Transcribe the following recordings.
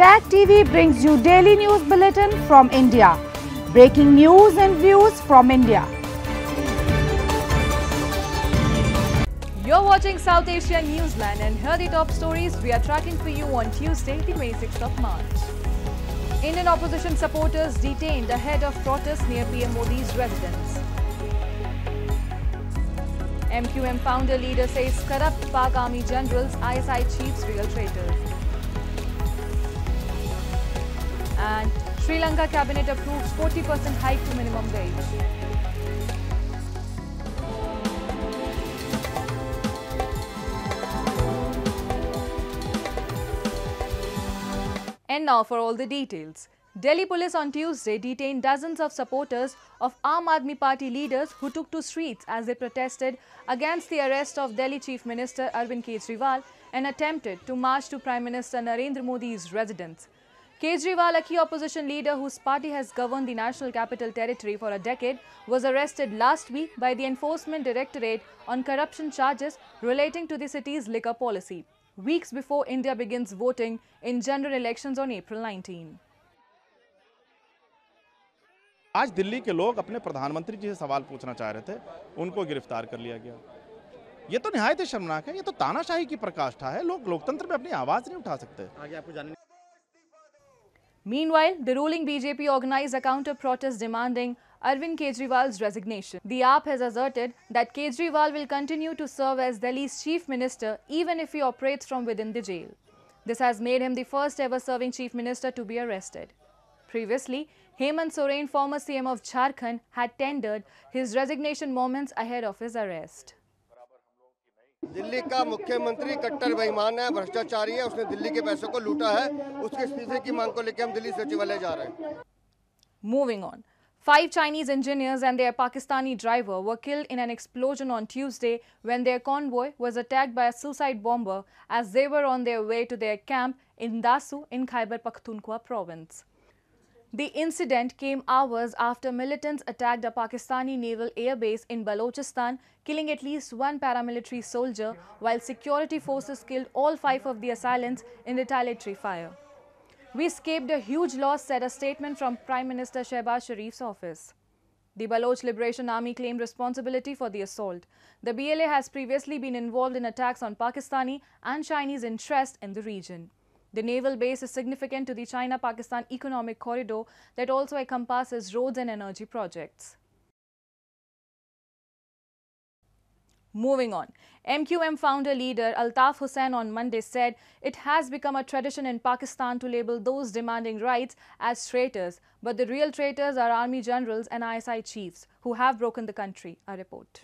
Tag TV brings you daily news bulletin from India. Breaking news and views from India. You're watching South Asian Newsline and here are the top stories we are tracking for you on Tuesday, the 26th of March. Indian opposition supporters detained ahead of protest near PM Modi's residence. MQM founder leader says corrupt Pak army generals, ISI chiefs real traitors. Sri Lanka cabinet approves 40% hike to minimum wage. And now for all the details. Delhi police on Tuesday detained dozens of supporters of Aam Aadmi Party leaders who took to streets as they protested against the arrest of Delhi Chief Minister Arvind Kejriwal and attempted to march to Prime Minister Narendra Modi's residence. Kejriwal, a key opposition leader whose party has governed the National Capital Territory for a decade, was arrested last week by the Enforcement Directorate on corruption charges relating to the city's liquor policy, weeks before India begins voting in general elections on April 19. आज दिल्ली के लोग अपने प्रधानमंत्री जी से सवाल पूछना चाह रहे थे उनको गिरफ़्तार कर लिया गया ये तो निहायत शर्मनाक है ये तो तानाशाही की प्रकाष्ठा है लोग लोकतंत्र में अपनी आवाज़ नहीं उठा सकते आगे आपको जानने Meanwhile, the ruling BJP organized a counter protest demanding Arvind Kejriwal's resignation. The AAP has asserted that Kejriwal will continue to serve as Delhi's chief minister even if he operates from within the jail. This has made him the first ever serving chief minister to be arrested. Previously, Hemant Soren, former CM of Jharkhand, had tendered his resignation moments ahead of his arrest. Delhi का मुख्यमंत्री कट्टर बेईमान है भ्रष्टाचारी है उसने दिल्ली के पैसों को लूटा है उसके इस्तीफे की मांग को लेकर हम दिल्ली सचिवालय जा रहे हैं Moving on. Five Chinese engineers and their Pakistani driver were killed in an explosion on Tuesday when their convoy was attacked by a suicide bomber as they were on their way to their camp in Dasu in Khyber Pakhtunkhwa province. The incident came hours after militants attacked a Pakistani naval airbase in Balochistan, killing at least one paramilitary soldier, while security forces killed all five of the assailants in retaliatory fire. We escaped a huge loss, said a statement from Prime Minister Shehbaz Sharif's office. The Baloch Liberation Army claimed responsibility for the assault. The BLA has previously been involved in attacks on Pakistani and Chinese interests in the region. The naval base is significant to the China Pakistan economic corridor that also encompasses roads and energy projects. Moving on, MQM founder leader Altaf Hussain on Monday said it has become a tradition in Pakistan to label those demanding rights as traitors, but the real traitors are army generals and ISI chiefs who have broken the country. A report.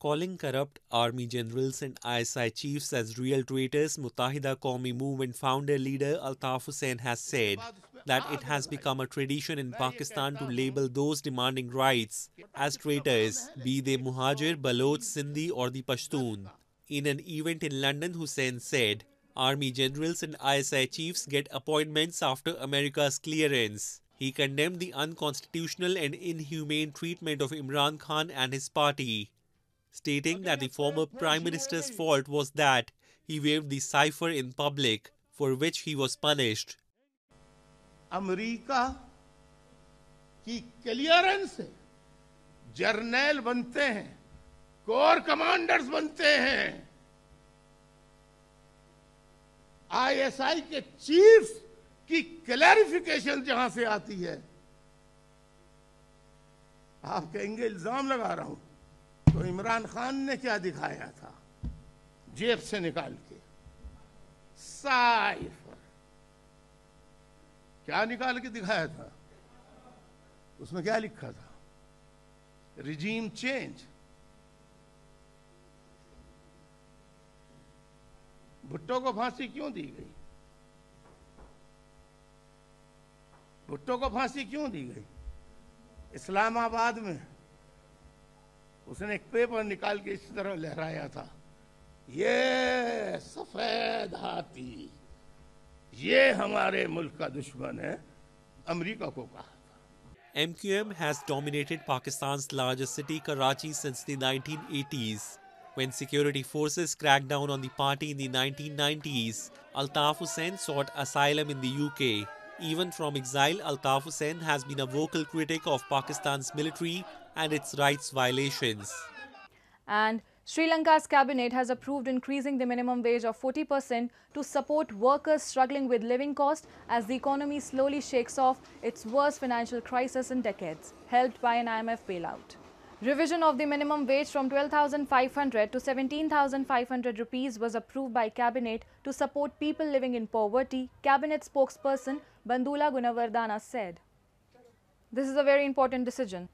Calling corrupt army generals and ISI chiefs as real traitors, Muttahida Qaumi Movement founder leader Altaf Hussain has said that it has become a tradition in Pakistan to label those demanding rights as traitors, be they Muhajir, Baloch, Sindhi, or the Pashtun. In an event in London, Hussain said, Army generals and ISI chiefs get appointments after America's clearance. He condemned the unconstitutional and inhumane treatment of Imran Khan and his party stating that the former Prime Minister's fault was that he waved the cipher in public, for which he was punished. America की clearance से journal बनते हैं core commanders बनते हैं ISI के chiefs की clarification जहाँ से आती है आप कहेंगे इल्ज़ाम लगा रहा हूँ तो इमरान खान ने क्या दिखाया था? जेब से निकाल के। साइफर। क्या निकाल के दिखाया था? उसमें क्या लिखा था? Regime change. भुट्टो को फांसी क्यों दी गई? भुट्टो को फांसी क्यों दी गई? इस्लामाबाद में। उसने एक पेपर निकाल के इस तरह लहराया था ये सफ़ेद हाथी ये हमारे मुल्क का दुश्मन है अमेरिका को कहा MQM has dominated Pakistan's largest city, Karachi, since the 1980s. When security forces cracked down on the party in the 1990s, Altaf Hussain sought asylum in the UK. Even from exile, Altaf Hussain has been a vocal critic of Pakistan's military and its rights violations. And Sri Lanka's cabinet has approved increasing the minimum wage of 40% to support workers struggling with living costs as the economy slowly shakes off its worst financial crisis in decades, helped by an IMF bailout. Revision of the minimum wage from 12,500 to 17,500 rupees was approved by cabinet to support people living in poverty, cabinet spokesperson Bandula Gunawardana said. This is a very important decision.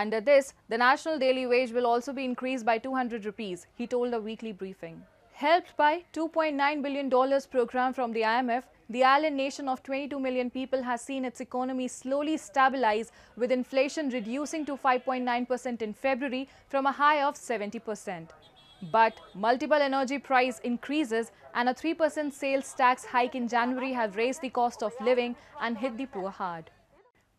Under this, the national daily wage will also be increased by 200 rupees, he told a weekly briefing. Helped by $2.9 billion program from the IMF, the island nation of 22 million people has seen its economy slowly stabilize with inflation reducing to 5.9% in February from a high of 70%. But multiple energy price increases and a 3% sales tax hike in January have raised the cost of living and hit the poor hard.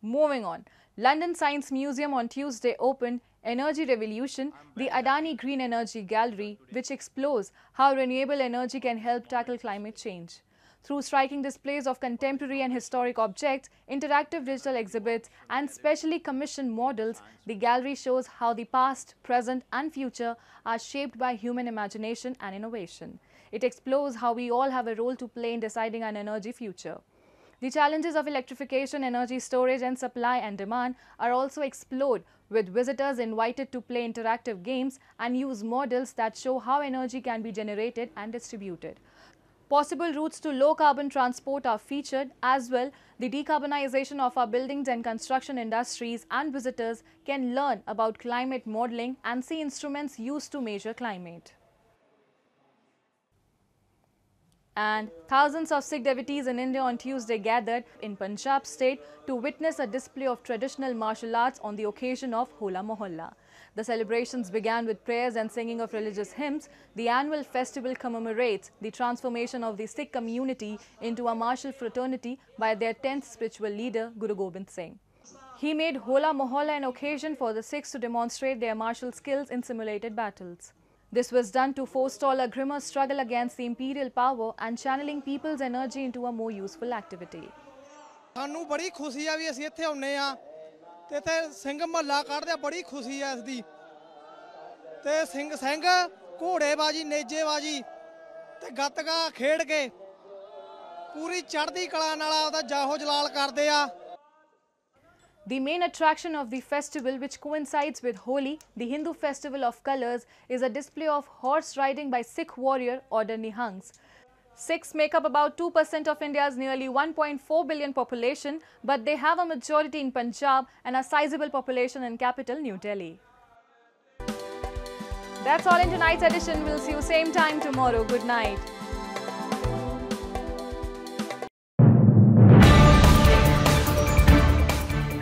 Moving on, London Science Museum on Tuesday opened Energy Revolution, the Adani Green Energy Gallery, which explores how renewable energy can help tackle climate change. Through striking displays of contemporary and historic objects, interactive digital exhibits, and specially commissioned models, the gallery shows how the past, present, and future are shaped by human imagination and innovation. It explores how we all have a role to play in deciding an energy future. The challenges of electrification, energy storage and supply and demand are also explored with visitors invited to play interactive games and use models that show how energy can be generated and distributed. Possible routes to low carbon transport are featured as well. The decarbonization of our buildings and construction industries and visitors can learn about climate modeling and see instruments used to measure climate. And thousands of Sikh devotees in India on Tuesday gathered in Punjab state to witness a display of traditional martial arts on the occasion of Hola Mohalla. The celebrations began with prayers and singing of religious hymns. The annual festival commemorates the transformation of the Sikh community into a martial fraternity by their 10th spiritual leader, Guru Gobind Singh. He made Hola Mohalla an occasion for the Sikhs to demonstrate their martial skills in simulated battles. This was done to forestall a grimmer struggle against the imperial power and channeling people's energy into a more useful activity. ਸਾਨੂੰ ਬੜੀ ਖੁਸ਼ੀ ਆ ਵੀ ਅਸੀਂ ਇੱਥੇ ਆਉਨੇ ਆ ਤੇ ਇੱਥੇ ਸਿੰਘ ਮਹੱਲਾ ਕੱਢਦੇ ਆ ਬੜੀ ਖੁਸ਼ੀ ਆ ਇਸ ਦੀ ਤੇ ਸਿੰਘ ਸਿੰਘ ਘੋੜੇਬਾਜੀ ਨੇਜੇਬਾਜੀ ਤੇ ਗੱਤਕਾ ਖੇਡ ਕੇ ਪੂਰੀ ਚੜ੍ਹਦੀ ਕਲਾ ਨਾਲ ਆਪਦਾ ਜਾਹੋ ਜਲਾਲ ਕਰਦੇ ਆ The main attraction of the festival, which coincides with Holi, the Hindu festival of colors, is a display of horse riding by Sikh warrior Order Nihangs. Sikhs make up about 2% of India's nearly 1.4 billion population, but they have a majority in Punjab and a sizable population in capital New Delhi. That's all in tonight's edition. We'll see you same time tomorrow. Good night.